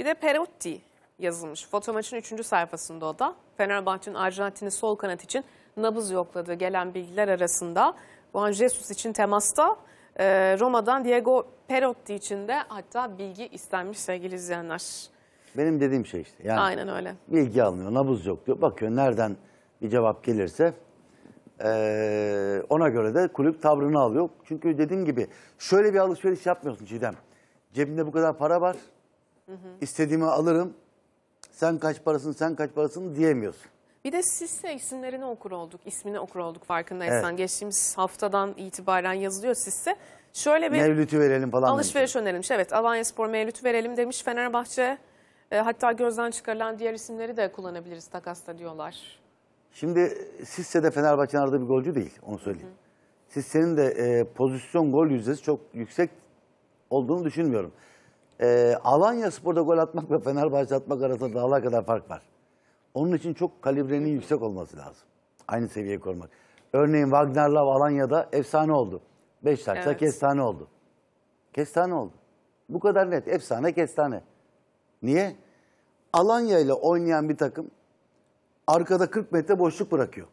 Bir de Perotti yazılmış. Foto maçın 3. sayfasında o da. Fenerbahçe'nin Arjantin'i sol kanat için nabız yokladığı gelen bilgiler arasında. Juan Jesus için temasta. e, Roma'dan Diego Perotti için de hatta bilgi istenmiş sevgili izleyenler. Benim dediğim şey işte. Yani Aynen öyle. bilgi almıyor, nabız yok diyor. Bakıyor nereden bir cevap gelirse eee, ona göre de kulüp tavrını alıyor. Çünkü dediğim gibi şöyle bir alışveriş yapmıyorsun Çiğdem. Cebinde bu kadar para var. İstediğimi alırım. Sen kaç parasın, sen kaç parasın diyemiyorsun. Bir de Sisse isimlerini okur olduk, ismini okur olduk farkındaysan. Evet. Geçtiğimiz haftadan itibaren yazılıyor Sisse. Şöyle bir Mevlüt'ü verelim falan. alışveriş önerilmiş. Evet Alanya Spor Mevlüt'ü verelim demiş Fenerbahçe. E, hatta gözden çıkarılan diğer isimleri de kullanabiliriz takasta diyorlar. Şimdi Sisse de Fenerbahçe'nin aradığı bir golcü değil, onu söyleyeyim. Sisse'nin de e, pozisyon gol yüzdesi çok yüksek olduğunu düşünmüyorum. E, Alanya Spor'da gol atmak ve Fenerbahçe atmak arasında dağlar kadar fark var. Onun için çok kalibrenin yüksek olması lazım. Aynı seviyeye korumak. Örneğin Wagner Love Alanya'da efsane oldu. Beşiktaş'ta Evet. kestane oldu. Kestane oldu. Bu kadar net. Efsane kestane. Niye? Alanya ile oynayan bir takım arkada 40 metre boşluk bırakıyor.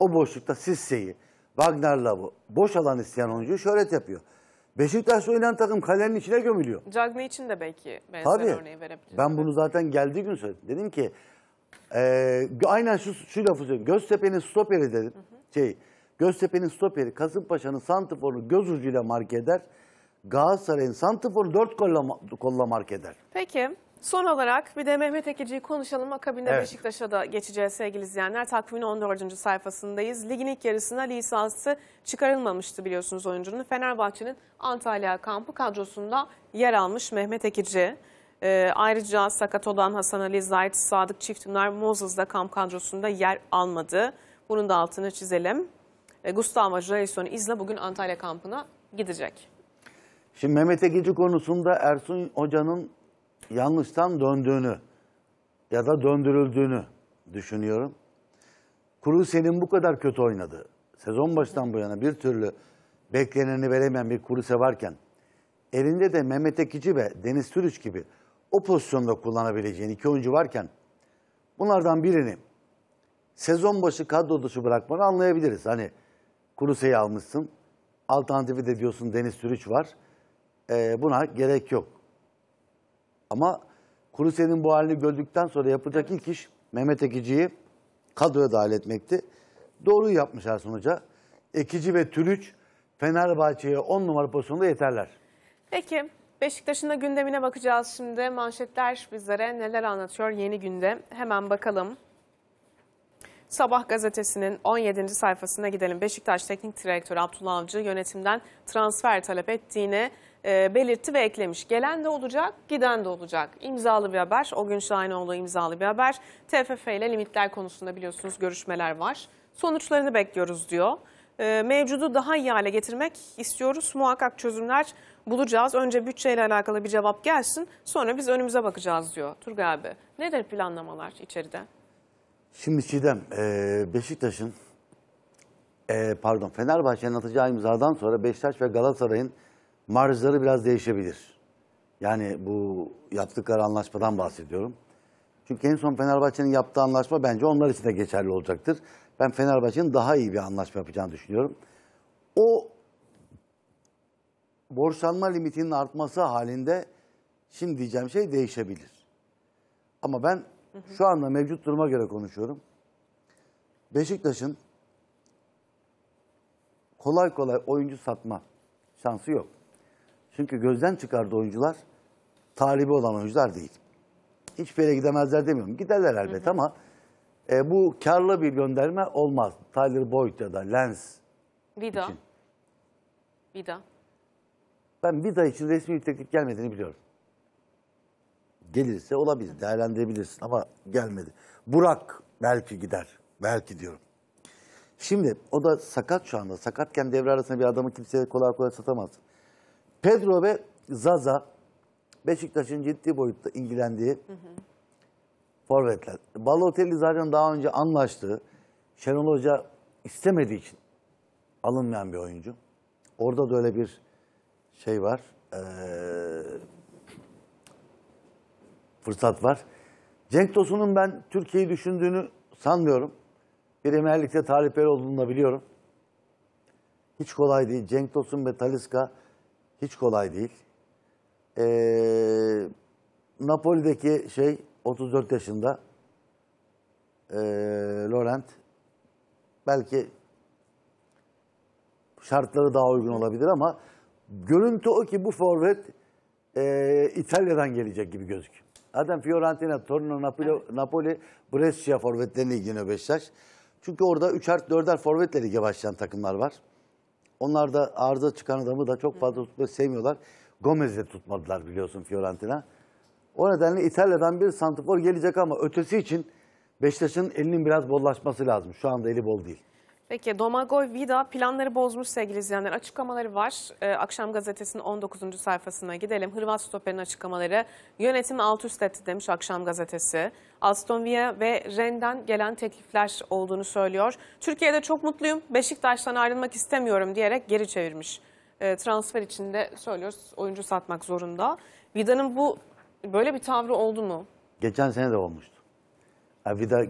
O boşlukta Sisse'yi, Wagner Love'ı, boş alan isteyen oyuncuyu şöhret yapıyor. Beşiktaş'ta oynayan takım kalenin içine gömülüyor. Cagney için de belki benzer Tabii. örneği verebiliriz. Ben bunu zaten geldiği gün söyledim. Dedim ki e, aynen şu, şu lafı söyledim. Göztepe'nin stoperi dedim. Şey, Göztepe'nin stoperi Kasımpaşa'nın santiforunu göz ucuyla mark eder. Galatasaray'ın santiforu dört kolla, kolla mark eder. Peki son olarak bir de Mehmet Ekici'yi konuşalım. Akabinde Evet. Beşiktaş'a da geçeceğiz sevgili izleyenler. Takvimin 14. sayfasındayız. Ligin ilk yarısında lisansı çıkarılmamıştı biliyorsunuz oyuncunun. Fenerbahçe'nin Antalya kampı kadrosunda yer almış Mehmet Ekici. Ee, ayrıca sakat olan Hasan Ali Zahit Sadık Çiftimler Moses da kamp kadrosunda yer almadı. Bunun da altını çizelim. Ee, Gustavo Jason İzla bugün Antalya kampına gidecek. Şimdi Mehmet Ekici konusunda Ersun Hoca'nın yanlıştan döndüğünü ya da döndürüldüğünü düşünüyorum. Kuruse'nin bu kadar kötü oynadığı, sezon başından bu yana bir türlü bekleneni veremeyen bir Kuruse varken, elinde de Mehmet Ekici ve Deniz Türüç gibi o pozisyonda kullanabileceğin iki oyuncu varken, bunlardan birini sezon başı kadro dışı bırakmanı anlayabiliriz. Hani Kuruse'yi almışsın, alternatifi de diyorsun Deniz Türüç var. Ee, buna gerek yok. Ama Kuruse'nin bu halini gördükten sonra yapacak ilk iş Mehmet Ekici'yi kadroya dahil etmekti. Doğruyu yapmış Ersun Hoca. Ekici ve Türüç Fenerbahçe'ye 10 numara pozisyonda yeterler. Peki Beşiktaş'ın da gündemine bakacağız şimdi. Manşetler bizlere neler anlatıyor yeni günde. Hemen bakalım. Sabah gazetesinin 17. sayfasına gidelim. Beşiktaş Teknik Direktörü Abdullah Avcı yönetimden transfer talep ettiğini e, belirtti ve eklemiş. Gelen de olacak, giden de olacak. İmzalı bir haber. O gün Şahinoğlu imzalı bir haber. TFF ile limitler konusunda biliyorsunuz görüşmeler var. Sonuçlarını bekliyoruz diyor. E, mevcudu daha iyi hale getirmek istiyoruz. Muhakkak çözümler bulacağız. Önce bütçeyle alakalı bir cevap gelsin. Sonra biz önümüze bakacağız diyor Turgay abi. Nedir planlamalar içeride? Şimdi Çiğdem, e, Beşiktaş'ın, e, pardon Fenerbahçe'nin atacağı imzadan sonra Beşiktaş ve Galatasaray'ın marjları biraz değişebilir. Yani bu yaptıkları anlaşmadan bahsediyorum. Çünkü en son Fenerbahçe'nin yaptığı anlaşma bence onlar için de geçerli olacaktır. Ben Fenerbahçe'nin daha iyi bir anlaşma yapacağını düşünüyorum. O borçlanma limitinin artması halinde şimdi diyeceğim şey değişebilir. Ama ben şu anda mevcut duruma göre konuşuyorum. Beşiktaş'ın kolay kolay oyuncu satma şansı yok. Çünkü gözden çıkardığı oyuncular talibi olan oyuncular değil. Hiçbir yere gidemezler demiyorum. Giderler elbet ama e, bu karlı bir gönderme olmaz. Tyler Boyd ya da Lens. Vida. için. Vida. Ben daha için resmi bir teklif gelmediğini biliyorum. Gelirse olabilir, değerlendirebilirsin ama gelmedi. Burak belki gider, belki diyorum. Şimdi o da sakat şu anda. Sakatken devre arasında bir adamı kimseye kolay kolay satamaz. Pedro ve Zaza Beşiktaş'ın ciddi boyutta ilgilendiği forvetler. Balotelli zaten daha önce anlaştığı, Şenol Hoca istemediği için alınmayan bir oyuncu. Orada da öyle bir şey var. Ee, fırsat var. Cenk Tosun'un ben Türkiye'yi düşündüğünü sanmıyorum. Premier Lig'de talipleri olduğunu da biliyorum. Hiç kolay değil. Cenk Tosun ve Taliska hiç kolay değil. Ee, Napoli'deki şey 34 yaşında ee, Laurent belki şartları daha uygun olabilir ama görüntü o ki bu forvet ee, İtalya'dan gelecek gibi gözüküyor. Zaten Fiorentina, Torino, Napoli, Napoli Brescia forvetlerine ilgileniyor Beşiktaş. Çünkü orada 3'er 4'er forvetle lige başlayan takımlar var. Onlar da arıza çıkan adamı da çok fazla tutmayı sevmiyorlar. Gomez'i de tutmadılar biliyorsun Fiorentina. O nedenle İtalya'dan bir santifor gelecek ama ötesi için Beşiktaş'ın elinin biraz bollaşması lazım. Şu anda eli bol değil. Peki Domagoj Vida planları bozmuş sevgili izleyenler. Açıklamaları var. Ee, Akşam gazetesinin 19. sayfasına gidelim. Hırvat stoperin açıklamaları. Yönetim alt üst etti demiş Akşam gazetesi. Aston Villa ve Rennes'den gelen teklifler olduğunu söylüyor. Türkiye'de çok mutluyum. Beşiktaş'tan ayrılmak istemiyorum diyerek geri çevirmiş. Ee, transfer içinde söylüyoruz oyuncu satmak zorunda. Vida'nın bu böyle bir tavrı oldu mu? Geçen sene de olmuştu. Ha, Vida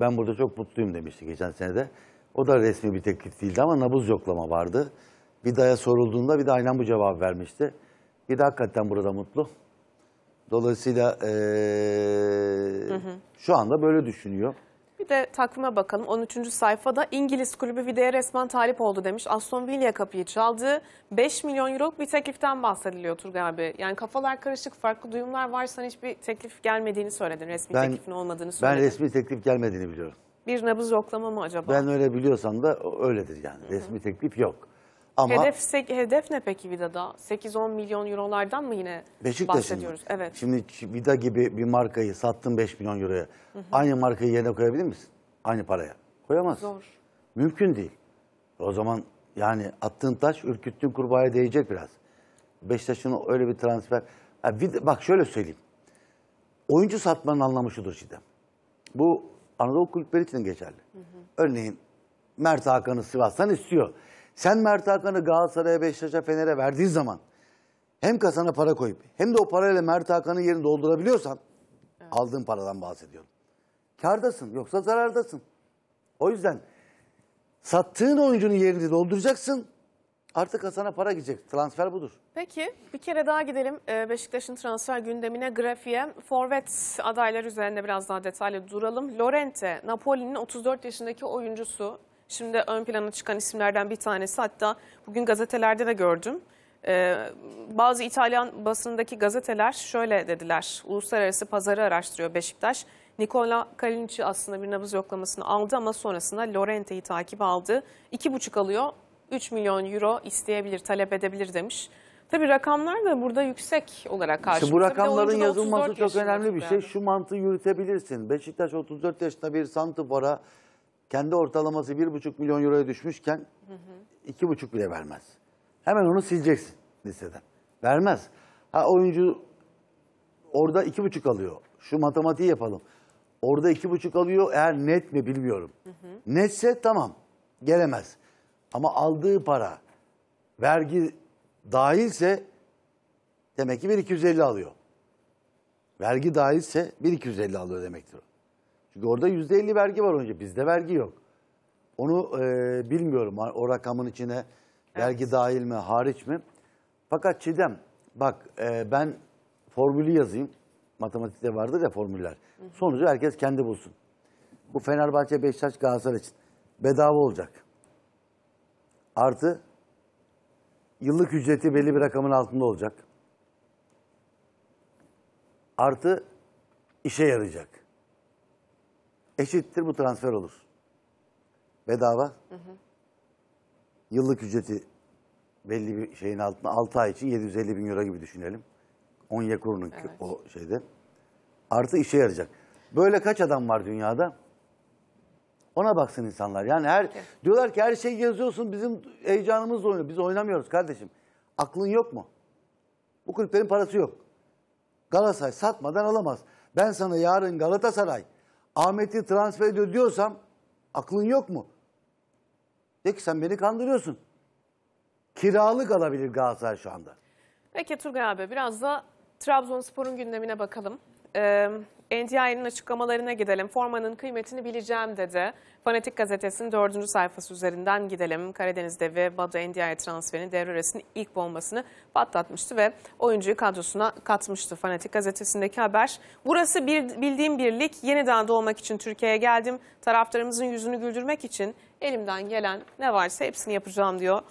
ben burada çok mutluyum demişti geçen sene de. O da resmi bir teklif değildi ama nabız yoklama vardı. Vida'ya sorulduğunda bir de aynen bu cevabı vermişti. Vida hakikaten burada mutlu. Dolayısıyla eee, şu anda böyle düşünüyor. Bir de takvime bakalım. 13. sayfada İngiliz kulübü Vida'ya resmen talip oldu demiş. Aston Villa kapıyı çaldı. 5 milyon euroluk bir tekliften bahsediliyor Turgay abi. Yani kafalar karışık, farklı duyumlar var. Sen hiçbir teklif gelmediğini söyledin. Resmi Ben- teklifin olmadığını Ben söyledin. resmi teklif gelmediğini biliyorum. Bir nabız yoklama mı acaba? Ben öyle biliyorsam da öyledir yani. Resmi teklif yok. Ama Hedef, sek- hedef ne peki Vida'da? 8-10 milyon eurolardan mı yine Beşiktaş'ın bahsediyoruz? Evet. Şimdi Vida gibi bir markayı sattın 5 milyon euroya. Aynı markayı yerine koyabilir misin? Aynı paraya. Koyamaz. Zor. Mümkün değil. O zaman yani attığın taş ürküttüğün kurbağaya değecek biraz. Beşiktaş'ın öyle bir transfer. Ha, Vida- bak şöyle söyleyeyim. Oyuncu satmanın anlamı şudur Çiğdem. Bu Anadolu kulüpleri için geçerli. Örneğin Mert Hakan'ı Sivas'tan istiyor. Sen Mert Hakan'ı Galatasaray'a, Beşiktaş'a, Fener'e verdiğin zaman hem kasana para koyup hem de o parayla Mert Hakan'ın yerini doldurabiliyorsan aldığın paradan bahsediyorum. Kârdasın yoksa zarardasın. O yüzden sattığın oyuncunun yerini dolduracaksın. Artık kasana para gidecek. Transfer budur. Peki bir kere daha gidelim Ee, Beşiktaş'ın transfer gündemine grafiğe. Forvet adayları üzerinde biraz daha detaylı duralım. Lorente, Napoli'nin 34 yaşındaki oyuncusu. Şimdi ön plana çıkan isimlerden bir tanesi. Hatta bugün gazetelerde de gördüm. Ee, bazı İtalyan basındaki gazeteler şöyle dediler. Uluslararası pazarı araştırıyor Beşiktaş. Nikola Kalinic'i aslında bir nabız yoklamasını aldı ama sonrasında Lorente'yi takip aldı. 2,5 alıyor. 3 milyon euro isteyebilir, talep edebilir demiş. Tabii rakamlar da burada yüksek olarak karşımızda. İşte bu rakamların yazılması 34 çok önemli bir yani. şey. Şu mantığı yürütebilirsin. Beşiktaş 34 yaşında bir santifora kendi ortalaması 1,5 milyon euroya düşmüşken 2,5 bile vermez. Hemen onu sileceksin listeden. Vermez. Ha oyuncu orada 2,5 alıyor. Şu matematiği yapalım. Orada 2,5 alıyor. Eğer net mi bilmiyorum. Netse tamam. Gelemez. Ama aldığı para vergi dahilse demek ki 1,250 alıyor. Vergi dahilse 1,250 alıyor demektir o. Çünkü orada %50 vergi var önce. Bizde vergi yok. Onu e, bilmiyorum o rakamın içine vergi dahil mi hariç mi? Fakat Çiğdem bak e, ben formülü yazayım. Matematikte vardır ya formüller. Sonucu herkes kendi bulsun. Bu Fenerbahçe, Beşiktaş, Galatasaray için bedava olacak. Artı yıllık ücreti belli bir rakamın altında olacak. Artı işe yarayacak. Eşittir bu transfer olur. Bedava. Yıllık ücreti belli bir şeyin altında 6 ay için 750 bin euro gibi düşünelim. Onye kurunun Evet. o şeyde. Artı işe yarayacak. Böyle kaç adam var dünyada? Ona baksın insanlar. Yani her diyorlar ki her şey yazıyorsun bizim heyecanımızla oynuyor. Biz oynamıyoruz kardeşim. Aklın yok mu? Bu kulüplerin parası yok. Galatasaray satmadan alamaz. Ben sana yarın Galatasaray Ahmet'i transfer ediyor diyorsam aklın yok mu? De ki sen beni kandırıyorsun. Kiralık alabilir Galatasaray şu anda. Peki Turgay abi biraz da Trabzonspor'un gündemine bakalım. e, NDI'nin açıklamalarına gidelim. Formanın kıymetini bileceğim dedi. Fanatik gazetesinin dördüncü sayfası üzerinden gidelim. Karadeniz'de ve Badu NDI transferinin devre arasının ilk bombasını patlatmıştı ve oyuncuyu kadrosuna katmıştı. Fanatik gazetesindeki haber. Burası bir, bildiğim birlik. Yeniden doğmak için Türkiye'ye geldim. Taraftarımızın yüzünü güldürmek için elimden gelen ne varsa hepsini yapacağım diyor.